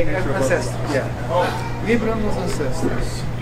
Okay, é ancestors. Yeah. Libra nos ancestors.